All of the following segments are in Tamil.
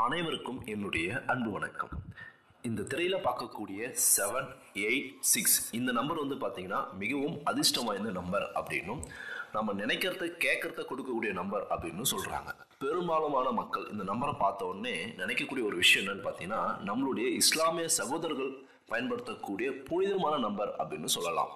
அனைவருக்கும் என்னுடைய அன்பு வணக்கம். இந்த திரையில பார்க்கக்கூடிய செவன் எயிட் சிக்ஸ் இந்த நம்பர் வந்து பார்த்தீங்கன்னா மிகவும் அதிர்ஷ்டம் வாய்ந்த நம்பர் அப்படின்னும் நம்ம நினைக்கிறத கேட்கறத கொடுக்கக்கூடிய நம்பர் அப்படின்னு சொல்றாங்க. பெரும்பாலுமான மக்கள் இந்த நம்பரை பார்த்த உடனே நினைக்கக்கூடிய ஒரு விஷயம் என்னன்னு பார்த்தீங்கன்னா நம்மளுடைய இஸ்லாமிய சகோதரர்கள் பயன்படுத்தக்கூடிய புனிதமான நம்பர் அப்படின்னு சொல்லலாம்.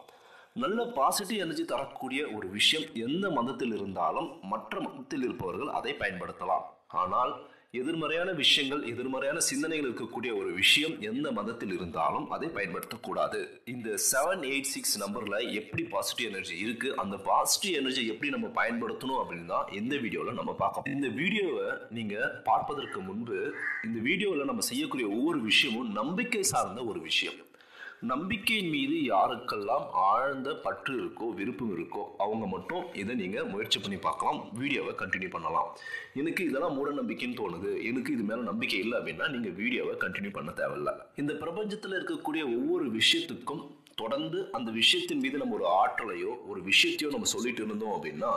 நல்ல பாசிட்டிவ் எனர்ஜி தரக்கூடிய ஒரு விஷயம் எந்த மதத்தில் இருந்தாலும் மற்ற மதத்தில் இருப்பவர்கள் அதை பயன்படுத்தலாம். ஆனால் எதிர்மறையான விஷயங்கள் எதிர்மறையான சிந்தனைகள் இருக்கக்கூடிய ஒரு விஷயம் எந்த மதத்தில் இருந்தாலும் அதை பயன்படுத்தக்கூடாது. இந்த செவன் எயிட் சிக்ஸ் நம்பர்ல எப்படி பாசிட்டிவ் எனர்ஜி இருக்கு அந்த பாசிட்டிவ் எனர்ஜி எப்படி நம்ம பயன்படுத்தணும் அப்படின்னு தான் இந்த வீடியோவில் நம்ம பார்க்கணும் இந்த வீடியோவை நீங்க பார்ப்பதற்கு முன்பு இந்த வீடியோவில் நம்ம செய்யக்கூடிய ஒவ்வொரு விஷயமும் நம்பிக்கை சார்ந்த ஒரு விஷயம். நம்பிக்கையின் மீது யாருக்கெல்லாம் ஆழ்ந்த பற்று இருக்கோ விருப்பம் இருக்கோ அவங்க மட்டும் இதை நீங்கள் முயற்சி பண்ணி பார்க்கலாம். வீடியோவை கண்டினியூ பண்ணலாம். எனக்கு இதெல்லாம் மூட நம்பிக்கைன்னு தோணுது. எனக்கு இது மேலே நம்பிக்கை இல்லை அப்படின்னா நீங்கள் வீடியோவை கண்டினியூ பண்ண தேவையில்ல. இந்த பிரபஞ்சத்தில் இருக்கக்கூடிய ஒவ்வொரு விஷயத்துக்கும் தொடர்ந்து அந்த விஷயத்தின் மீது நம்ம ஒரு ஆற்றலையோ ஒரு விஷயத்தையோ நம்ம சொல்லிட்டு இருந்தோம் அப்படின்னா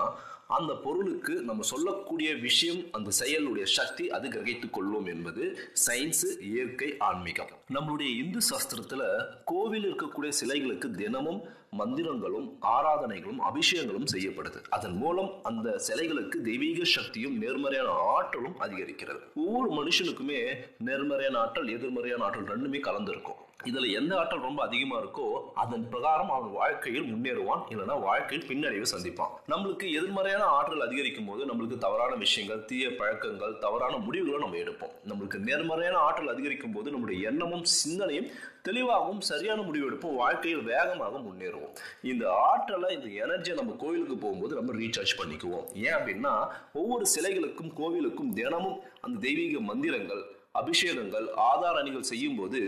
அந்த பொருளுக்கு நம்ம சொல்லக்கூடிய விஷயம் அந்த செயலுடைய சக்தி அது கிரகித்துக் கொள்ளும் என்பது சயின்ஸ் இயற்கை ஆன்மீகம். நம்மளுடைய இந்து சாஸ்திரத்துல கோவில் இருக்கக்கூடிய சிலைகளுக்கு தினமும் மந்திரங்களும் ஆராதனைகளும் அபிஷேகங்களும் செய்யப்படுது. அதன் மூலம் அந்த சிலைகளுக்கு தெய்வீக சக்தியும் நேர்மறையான ஆற்றலும் அதிகரிக்கிறது. ஒவ்வொரு மனுஷனுக்குமே நேர்மறையான ஆற்றல் எதிர்மறையான ஆற்றல் ரெண்டுமே கலந்துருக்கும். இதுல எந்த ஆற்றல் ரொம்ப அதிகமா இருக்கோ அதன் பிரகாரம் அவன் வாழ்க்கையில் முன்னேறுவான் இல்லைன்னா வாழ்க்கையில் பின்னடைவு சந்திப்பான். நம்மளுக்கு எதிர்மறையான ஆற்றல் அதிகரிக்கும் போது நம்மளுக்கு தவறான விஷயங்கள் தீய பழக்கங்கள் தவறான முடிவுகளை நம்ம எடுப்போம். நம்மளுக்கு நேர்மறையான ஆற்றல் அதிகரிக்கும் போது நம்முடைய எண்ணமும் சிந்தனையும் தெளிவாகவும் சரியான முடிவு எடுப்போம். வாழ்க்கையில் வேகமாக முன்னேறுவோம். இந்த ஆற்றலை இந்த எனர்ஜியை நம்ம கோவிலுக்கு போகும்போது நம்ம ரீசார்ஜ் பண்ணிக்குவோம். ஏன் அப்படின்னா ஒவ்வொரு சிலைகளுக்கும் கோவிலுக்கும் தினமும் அந்த தெய்வீக மந்திரங்கள் அபிஷேகங்கள் ஆதார அணிகள் செய்யும் போது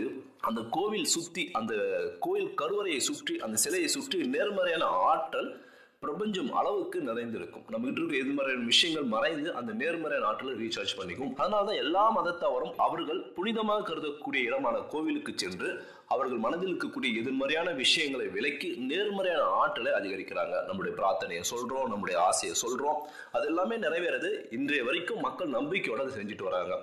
அந்த கோவில் சுற்றி அந்த கோவில் கருவறையை சுற்றி அந்த சிலையை சுற்றி நேர்மறையான ஆற்றல் பிரபஞ்சம் அளவுக்கு நிறைந்திருக்கும். நம்ம கிட்ட இருக்க எதிர்மறையான விஷயங்கள் மறைந்து அந்த நேர்மறையான ஆற்றலை ரீசார்ஜ் பண்ணிக்கும். அதனால தான் எல்லா மதத்தவரும் அவர்கள் புனிதமாக கருதக்கூடிய இடமான கோவிலுக்கு சென்று அவர்கள் மனதில் இருக்கக்கூடிய எதிர்மறையான விஷயங்களை விலக்கி நேர்மறையான ஆற்றலை அதிகரிக்கிறாங்க. நம்முடைய பிரார்த்தனையை சொல்றோம் நம்முடைய ஆசையை சொல்றோம். அது எல்லாமே நிறைவேறது இன்றைய வரைக்கும் மக்கள் நம்பிக்கையோட அதை செஞ்சுட்டு வராங்க.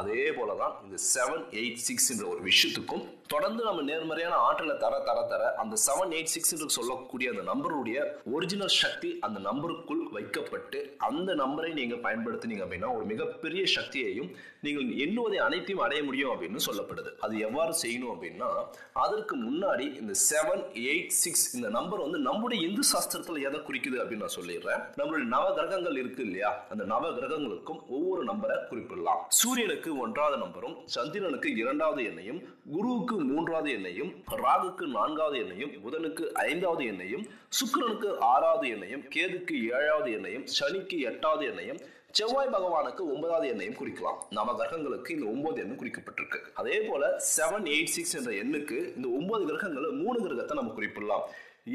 அதே போல தான் இந்த செவன் எயிட் சிக்ஸ்ன்ற ஒரு விஷயத்துக்கும் தொடர்ந்து நம்ம நேர்மறையான ஆற்றலை தர தர தர அந்த செவன் எயிட் சிக்ஸ் என்று சொல்லக்கூடிய அந்த நம்பருடைய ஒரிஜினல் சக்தி அந்த நம்பருக்குள் வைக்கப்பட்டு அந்த நம்பரை நீங்கள் பயன்படுத்தினீங்க அப்படின்னா ஒரு மிகப்பெரிய சக்தியையும் நீங்கள் எண்ணுவதை அனைத்தையும் அடைய முடியும் அப்படின்னு சொல்லப்படுது. அது எவ்வாறு செய்யணும் அப்படின்னா அதற்கு முன்னாடி இந்த செவன் எயிட் சிக்ஸ் இந்த நம்பர் வந்து நம்முடைய இந்து சாஸ்திரத்தில் எதை குறிக்குது அப்படின்னு நான் சொல்லிடுறேன். நம்மளுடைய நவ கிரகங்கள் இருக்கு இல்லையா? அந்த நவ கிரகங்களுக்கும் ஒவ்வொரு நம்பரை குறிப்பிடலாம். சூரியனுக்கு ஒன்றாவது நம்பரும் சந்திரனுக்கு இரண்டாவது எண்ணையும் குருவுக்கு மூன்றாவது எண்ணையும் ராகுக்கு நான்காவது எண்ணையும் புதனுக்கு ஐந்தாவது எண்ணையும் சுக்கரனுக்கு ஆறாவது எண்ணையும் கேதுக்கு ஏழாவது எண்ணையும் சனிக்கு எட்டாவது எண்ணையும் செவ்வாய் பகவானுக்கு ஒன்பதாவது எண்ணையும் குறிக்கலாம். நவ கிரகங்களுக்கு இந்த ஒன்பது எண்ணம் குறிக்கப்பட்டிருக்கு. அதே போல செவன் எயிட் சிக்ஸ் என்ற எண்ணுக்கு இந்த ஒன்பது கிரகங்களை மூணு கிரகத்தை நம்ம குறிப்பிடலாம்.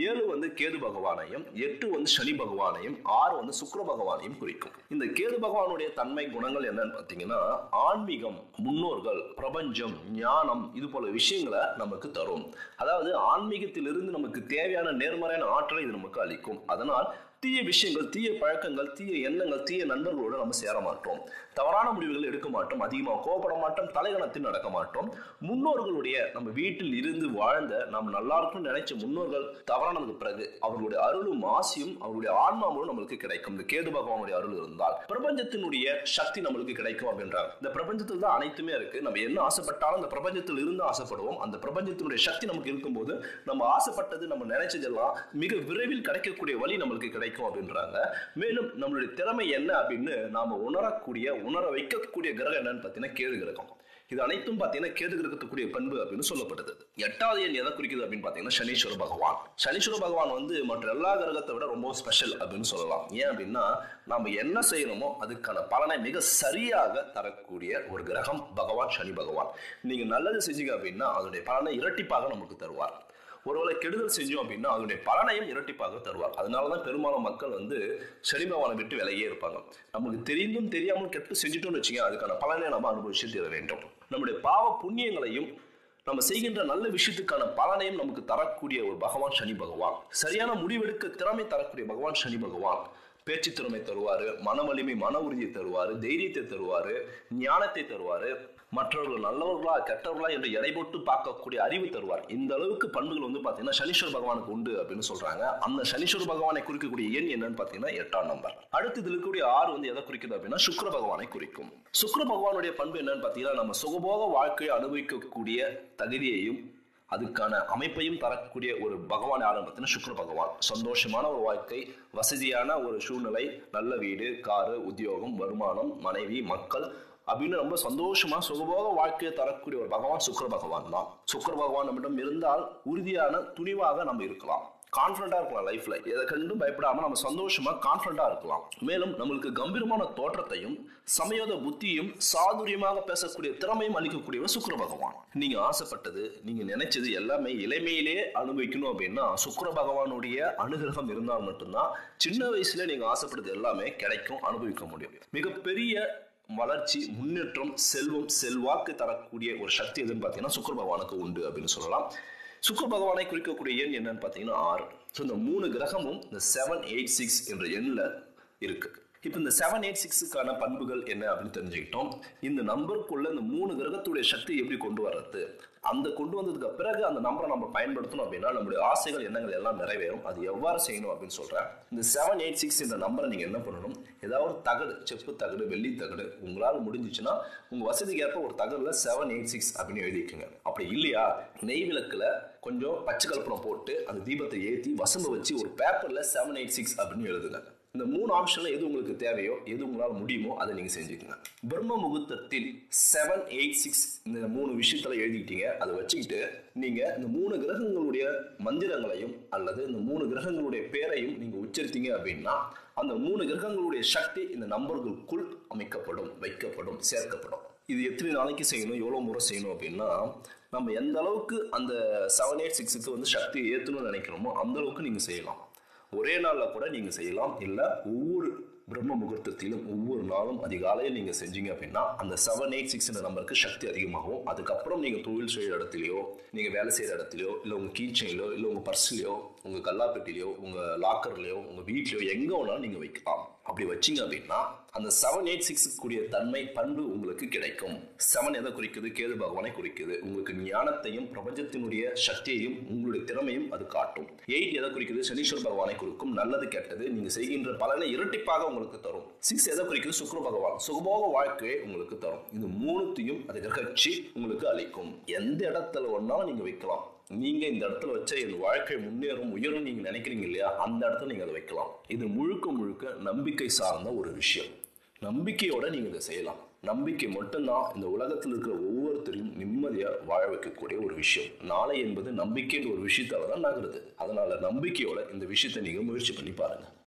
ஏழு வந்து கேது பகவானையும் எட்டு வந்து சனி பகவானையும் ஆறு வந்து சுக்கர பகவானையும் குறிக்கும். இந்த கேது பகவானுடைய தன்மை குணங்கள் என்னன்னு பார்த்தீங்கன்னா ஆன்மீகம் முன்னோர்கள் பிரபஞ்சம் ஞானம் இது போல விஷயங்களை நமக்கு தரும். அதாவது ஆன்மீகத்திலிருந்து நமக்கு தேவையான நேர்மறையான ஆற்றலை இது நமக்கு அளிக்கும். அதனால் தீய விஷயங்கள் தீய பழக்கங்கள் தீய எண்ணங்கள் தீய நண்பர்களோடு நம்ம சேர மாட்டோம். தவறான முடிவுகள் எடுக்க மாட்டோம். அதிகமாக கோபப்பட மாட்டோம். தலைகணத்தில் நடக்க மாட்டோம். முன்னோர்களுடைய நம்ம வீட்டில் இருந்து வாழ்ந்த நாம் நல்லா இருக்கும்னு நினைச்ச முன்னோர்கள் தவறானதுக்கு பிறகு அவர்களுடைய அருளும் ஆசியும் அவருடைய ஆன்மாவும் நம்மளுக்கு கிடைக்கும். இந்த கேது பகவானுடைய அருள் இருந்தால் பிரபஞ்சத்தினுடைய சக்தி நம்மளுக்கு கிடைக்கும் அப்படின்றாங்க இந்த பிரபஞ்சத்தில் தான் அனைத்துமே இருக்கு. நம்ம என்ன ஆசைப்பட்டாலும் அந்த பிரபஞ்சத்தில் இருந்து ஆசைப்படுவோம். அந்த பிரபஞ்சத்தினுடைய சக்தி நமக்கு இருக்கும்போது நம்ம ஆசைப்பட்டது நம்ம நினைச்சதெல்லாம் மிக விரைவில் கிடைக்கக்கூடிய வழி நம்மளுக்கு கிடைக்கும். அப்படின்றாங்க. மேலும் நம்மளுடைய திறமை என்ன அப்படின்னு நாம உணரக்கூடிய உணர வைக்கக்கூடிய கிரகம் என்னன்னு பார்த்தீங்கன்னா கேது கிரகம். இது அனைத்தும் பார்த்தீங்கன்னா கேது கிரகத்துக்குரிய பண்பு அப்படின்னு சொல்லப்பட்டது. எட்டாவது எண் எதை குறிக்குது அப்படின்னு பார்த்தீங்கன்னா சனீஸ்வர பகவான். சனீஸ்வர பகவான் வந்து மற்ற எல்லா கிரகத்தை விட ரொம்ப ஸ்பெஷல் அப்படின்னு சொல்லலாம். ஏன் அப்படின்னா நம்ம என்ன செய்யணுமோ அதுக்கான பலனை மிக சரியாக தரக்கூடிய ஒரு கிரகம் பகவான் சனி பகவான். நீங்க நல்லது செஞ்சீங்க அப்படின்னா அதனுடைய பலனை இரட்டிப்பாக நமக்கு தருவார். ஒருவேளை கெடுதல் செஞ்சோம் அப்படின்னா அதனுடைய பலனையும் இரட்டிப்பாக தருவார். அதனால தான் பெரும்பாலும் மக்கள் வந்து சனி பகவானை விட்டு விலையே இருப்பாங்க. நமக்கு தெரிந்தும் தெரியாமல் கெட்டு செஞ்சுட்டோம்னு வச்சுங்க அதுக்கான பலனை நம்ம அனுபவிச்சு தர வேண்டும். நம்முடைய பாவ புண்ணியங்களையும் நம்ம செய்கின்ற நல்ல விஷயத்துக்கான பலனையும் நமக்கு தரக்கூடிய ஒரு பகவான் சனி பகவான். சரியான முடிவெடுக்க திறமை தரக்கூடிய பகவான் சனி பகவான். பேச்சு திறமை தருவார் மன வலிமை மன உறுதியை தருவார் தைரியத்தை தருவார் ஞானத்தை தருவார். மற்றவர்கள் நல்லவர்களா கெட்டவர்களா என்று எடை போட்டு பார்க்கக்கூடிய அறிவு தருவார். இந்த அளவுக்கு பண்புகள் வந்து பார்த்தீங்கன்னா சனீஸ்வர பகவானுக்கு உண்டு அப்படின்னு சொல்றாங்க. அந்த சனீஸ்வர பகவானை குறிக்கக்கூடிய எண் என்னன்னு பார்த்தீங்கன்னா எட்டாம் நம்பர் அடுத்து இருக்கக்கூடிய ஆறு வந்து எதை குறிக்குது அப்படின்னா சுக்கிர பகவானை குறிக்கும். சுக்கிர பகவானுடைய பண்பு என்னன்னு பார்த்தீங்கன்னா நம்ம சுகபோக வாழ்க்கையை அனுபவிக்கக்கூடிய தகுதியையும் அதுக்கான அமைப்பையும் தரக்கூடிய ஒரு பகவான் யாரும் பார்த்தீங்கன்னா சுக்ர பகவான். சந்தோஷமான ஒரு வாழ்க்கை வசதியான ஒரு சூழ்நிலை நல்ல வீடு காரு உத்தியோகம் வருமானம் மனைவி மக்கள் அப்படின்னு ரொம்ப சந்தோஷமா சுகபோக வாழ்க்கையை தரக்கூடிய ஒரு பகவான் சுக்கர பகவான் தான். சுக்கர பகவான் நம்மிடம் இருந்தால் உறுதியான துணிவாக நம்ம இருக்கலாம். கான்ஃபிடண்டா இருக்கலாம் லைஃப்ல எதை கண்டும் பயப்படாம நம்ம சந்தோஷமா கான்ஃபிடண்டா இருக்கலாம். மேலும் நம்மளுக்கு கம்பீரமான தோற்றத்தையும் சமயோத புத்தியும் சாதுரியமாக பேசக்கூடிய திறமையும் அளிக்கக்கூடியவர் சுக்கர பகவான். நீங்க ஆசைப்பட்டது நீங்க நினைச்சது எல்லாமே இளமையிலே அனுபவிக்கணும் அப்படின்னா சுக்கர பகவானுடைய அனுகிரகம் இருந்தால் மட்டும்தான் சின்ன வயசுல நீங்க ஆசைப்பட்டது எல்லாமே கிடைக்கும் அனுபவிக்க முடியும். மிகப்பெரிய வளர்ச்சி முன்னேற்றம் செல்வம் செல்வாக்கு தரக்கூடிய ஒரு சக்தி எதுன்னு பார்த்தீங்கன்னா சுக்கர பகவானுக்கு உண்டு அப்படின்னு சொல்லலாம். சுக்கர பகவானை குறிக்கக்கூடிய எண் என்னன்னு பார்த்தீங்கன்னா ஆறு. ஸோ இந்த மூணு கிரகமும் இந்த செவன் எயிட் சிக்ஸ் என்ற எண்ணில் இருக்கு. இப்போ இந்த செவன் எயிட் சிக்ஸுக்கான பண்புகள் என்ன அப்படின்னு தெரிஞ்சுக்கிட்டோம். இந்த நம்பருக்குள்ள இந்த மூணு கிரகத்துடைய சக்தி எப்படி கொண்டு வர்றது? அந்த கொண்டு வந்ததுக்கு பிறகு அந்த நம்பரை நம்ம பயன்படுத்தணும் அப்படின்னா நம்மளுடைய ஆசைகள் எண்ணங்கள் எல்லாம் நிறைவேறும். அது எவ்வாறு செய்யணும் அப்படின்னு சொல்றேன். இந்த செவன் எயிட் சிக்ஸ் இந்த நம்பரை நீங்க என்ன பண்ணணும்? ஏதாவது ஒரு தகடு செப்பு தகடு வெள்ளி தகடு உங்களால் முடிஞ்சிச்சுன்னா உங்க வசதிக்கு ஏற்ப ஒரு தகடுல செவன் எயிட் சிக்ஸ் அப்படின்னு எழுதிக்கோங்க. அப்படி இல்லையா? நெய் விளக்குல கொஞ்சம் பச்சை கலப்படம் போட்டு அந்த தீபத்தை ஏற்றி வசம்பு வச்சு ஒரு பேப்பர்ல செவன் எயிட் சிக்ஸ் அப்படின்னு எழுதுங்க. இந்த மூணு ஆப்ஷன்ல எது உங்களுக்கு தேவையோ எது உங்களால் முடியுமோ அதை நீங்க செஞ்சுக்கோங்க. பிரம்ம முகூர்த்தத்தில் செவன் எயிட் சிக்ஸ் இந்த மூணு விஷயத்தில் எழுதிக்கிட்டீங்க. அதை வச்சுக்கிட்டு நீங்க இந்த மூணு கிரகங்களுடைய மந்திரங்களையும் அல்லது இந்த மூணு கிரகங்களுடைய பேரையும் நீங்க உச்சரித்தீங்க அப்படின்னா அந்த மூணு கிரகங்களுடைய சக்தி இந்த நம்பர்களுக்குள் அமைக்கப்படும் வைக்கப்படும் சேர்க்கப்படும். இது எத்தனை நாளைக்கு செய்யணும் எவ்வளோ முறை செய்யணும் அப்படின்னா நம்ம எந்த அளவுக்கு அந்த செவன் எயிட் சிக்ஸுக்கு வந்து சக்தியை ஏற்றணும்னு நினைக்கிறோமோ அந்த அளவுக்கு நீங்கள் செய்யலாம். ஒரே நாளில் கூட நீங்கள் செய்யலாம். இல்லை ஒவ்வொரு பிரம்ம முகூர்த்தத்திலும் ஒவ்வொரு நாளும் அதிகாலையில் நீங்கள் செஞ்சீங்க அப்படின்னா அந்த செவன் எயிட் சிக்ஸ் நம்பருக்கு சக்தி அதிகமாகும். அதுக்கப்புறம் நீங்கள் தொழில் செய்கிற இடத்துலையோ நீங்கள் வேலை செய்கிற இடத்துலையோ இல்லை உங்கள் கீச்சையிலோ இல்லை உங்கள் பர்ஸ்லையோ உங்கள் கல்லாப்பெட்டிலையோ உங்கள் லாக்கர்லையோ உங்கள் வீட்லையோ எங்கே வேணாலும் நீங்கள் வைக்கலாம். அப்படி வச்சிங்க அப்படின்னா அந்த செவன் எயிட் சிக்ஸ் கூடிய தன்மை பண்பு உங்களுக்கு கிடைக்கும். செவன் எதை குறிக்குது? கேது பகவானை குறிக்குது. உங்களுக்கு ஞானத்தையும் பிரபஞ்சத்தினுடைய சக்தியையும் உங்களுடைய திறமையும் அது காட்டும். எயிட் எதை குறிக்குது? சனீஸ்வர் பகவானை குறிக்கும். நல்லது கெட்டது. நீங்க செய்கின்ற பலனை இரட்டிப்பாக உங்களுக்கு தரும். சிக்ஸ் எதை குறிக்குது? சுக்ர பகவான். சுகபோக வாழ்க்கையை உங்களுக்கு தரும். இது மூணுத்தையும் அது கிரகிச்சு உங்களுக்கு அளிக்கும். எந்த இடத்துல ஒன்னாலும் நீங்க வைக்கலாம். நீங்க இந்த இடத்துல வச்ச இந்த வாழ்க்கை முன்னேறும் உயரும் நீங்க நினைக்கிறீங்க இல்லையா? அந்த இடத்துல நீங்க அதை வைக்கலாம். இது முழுக்க முழுக்க நம்பிக்கை சார்ந்த ஒரு விஷயம். நம்பிக்கையோட நீங்க இதை செய்யலாம். நம்பிக்கை மட்டும்தான் இந்த உலகத்தில் இருக்கிற ஒவ்வொருத்தரையும் நிம்மதியாக வாழ வைக்கக்கூடிய ஒரு விஷயம். நாளை என்பது நம்பிக்கைன்ற ஒரு விஷயத்தால தான் நகருது. அதனால நம்பிக்கையோட இந்த விஷயத்தை நீங்க முயற்சி பண்ணி பாருங்க.